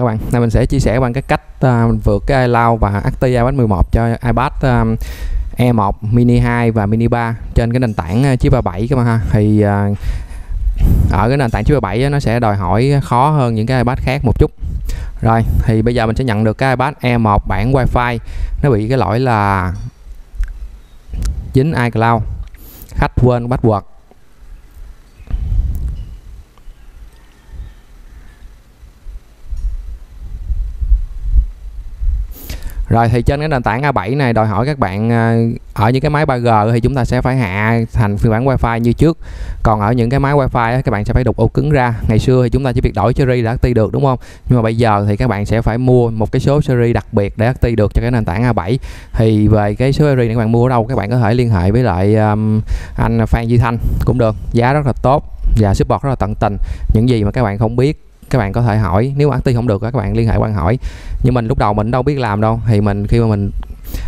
các bạn? Nay mình sẽ chia sẻ bằng cái cách uh, vượt cái iCloud và Active iPad 11 cho iPad à, um, E1 Mini 2 và Mini 3 trên cái nền tảng à, chip 37 các bạn ha. Thì uh, ở cái nền tảng chip A7 nó sẽ đòi hỏi khó hơn những cái iPad khác một chút. Rồi thì bây giờ mình sẽ nhận được cái iPad E1 bản Wi-Fi. Nó bị cái lỗi là dính iCloud. Khách quên password. Rồi thì trên cái nền tảng A7 này đòi hỏi các bạn à, ở những cái máy 3G thì chúng ta sẽ phải hạ thành phiên bản Wi-Fi như trước. Còn ở những cái máy Wi-Fi các bạn sẽ phải đục ổ cứng ra. Ngày xưa thì chúng ta chỉ việc đổi series đã ti được đúng không? Nhưng mà bây giờ thì các bạn sẽ phải mua một cái số series đặc biệt để ti được cho cái nền tảng A7. Thì về cái số series này các bạn mua ở đâu các bạn có thể liên hệ với lại um, anh Phan Duy Thanh cũng được. Giá rất là tốt và support rất là tận tình. Những gì mà các bạn không biết các bạn có thể hỏi nếu mà ti không được các bạn liên hệ quan hỏi. Nhưng mình lúc đầu mình đâu biết làm đâu thì mình khi mà mình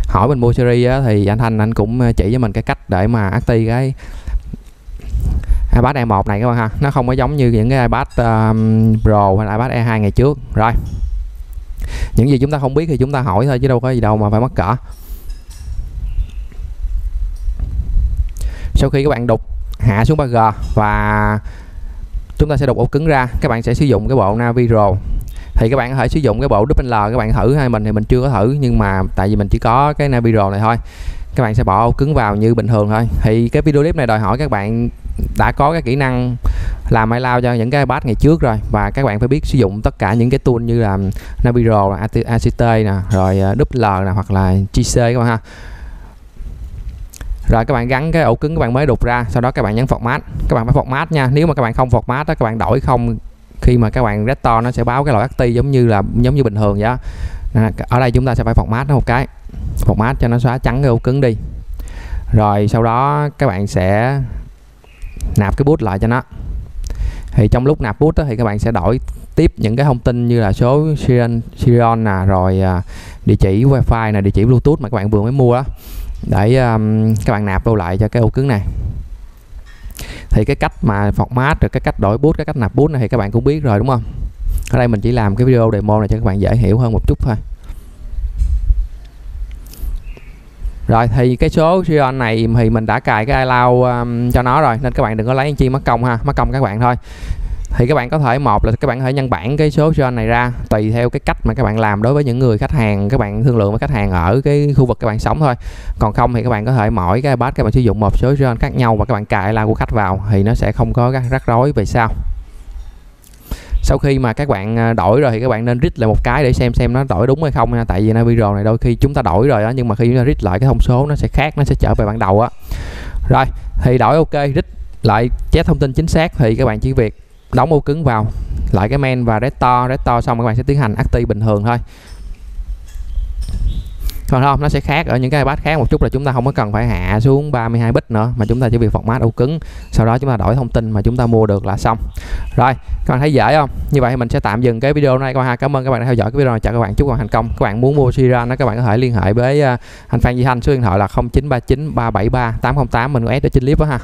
hỏi mình mua series á, thì anh Thanh anh cũng ờ, chỉ cho mình cái cách để mà ti cái iPad E1 này các bạn ha. Nó không có giống như những cái iPad um, Pro hay iPad E2 ngày trước. Rồi. Những gì chúng ta không biết thì chúng ta hỏi thôi chứ đâu có gì đâu mà phải mắc cỡ. Sau khi các bạn đục hạ xuống 3G và chúng ta sẽ đục ổ cứng ra. Các bạn sẽ sử dụng cái bộ Naviro thì các bạn có thể sử dụng cái bộ WL các bạn thử. Hay mình thì mình chưa có thử nhưng mà tại vì mình chỉ có cái Naviro này thôi. Các bạn sẽ bỏ ổ cứng vào như bình thường thôi. Thì cái video clip này đòi hỏi các bạn đã có cái kỹ năng làm lao cho những cái iPad ngày trước rồi. Và các bạn phải biết sử dụng tất cả những cái tool như là Naviro, ACT nè, rồi ờ, WL nè hoặc là GC các bạn ha rồi các bạn gắn cái ổ cứng các bạn mới đục ra sau đó các bạn nhấn format. Các bạn phải format nha. Nếu mà các bạn không format đó các bạn đổi không khi mà các bạn restore nó sẽ báo cái lỗi active giống như là giống như bình thường vậy ở đây chúng ta sẽ phải format nó một cái. Format cho nó xóa trắng cái ổ cứng đi. Rồi sau đó các bạn sẽ nạp cái bút lại cho nó. Thì trong lúc nạp bút đó, thì các bạn sẽ đổi tiếp những cái thông tin như là số serial, serial nè rồi à, địa chỉ wifi nè địa chỉ bluetooth mà các bạn vừa mới mua đó để um, các bạn nạp vô lại cho cái ô cứng này. Thì cái cách mà format rồi cái cách đổi bút cái cách nạp bút này thì các bạn cũng biết rồi đúng không? Ở đây mình chỉ làm cái video demo này cho các bạn dễ hiểu hơn một chút thôi. Rồi thì cái số Xeon này thì mình đã cài cái iCloud um, cho nó rồi nên các bạn đừng có lấy chi mất công ha mất công các bạn thôi thì các bạn có thể một là các bạn có thể nhân bản cái số John này ra tùy theo cái cách mà các bạn làm đối với những người khách hàng các bạn thương lượng với khách hàng ở cái khu vực các bạn sống thôi còn không thì các bạn có thể mỗi cái iPad các bạn sử dụng một số John khác nhau và các bạn cài la của khách vào thì nó sẽ không có rắc rối về sau sau khi mà các bạn đổi rồi thì các bạn nên rít lại một cái để xem xem nó đổi đúng hay không nha tại vì naviro này đôi khi chúng ta đổi rồi đó nhưng mà khi chúng ta rít lại cái thông số nó sẽ khác nó sẽ trở về ban đầu á rồi thì đổi ok rít lại chép thông tin chính xác thì các bạn chỉ việc đóng ô cứng vào, lại cái main và restore restore xong các bạn sẽ tiến hành active bình thường thôi. Còn không, nó sẽ khác ở những cái iPad khác một chút là chúng ta không có cần phải hạ xuống 32 bit nữa, mà chúng ta chỉ việc format ô cứng, sau đó chúng ta đổi thông tin mà chúng ta mua được là xong. Rồi, các bạn thấy dễ không? Như vậy thì mình sẽ tạm dừng cái video này các bạn ha. cảm ơn các bạn đã theo dõi cái video này. Chào các bạn, chúc các bạn thành công. Các bạn muốn mua Sira nó các bạn có thể liên hệ với ờ, anh Phan Duy Thanh, số điện thoại là 0939 373 808 mình S ở trên clip đó ha.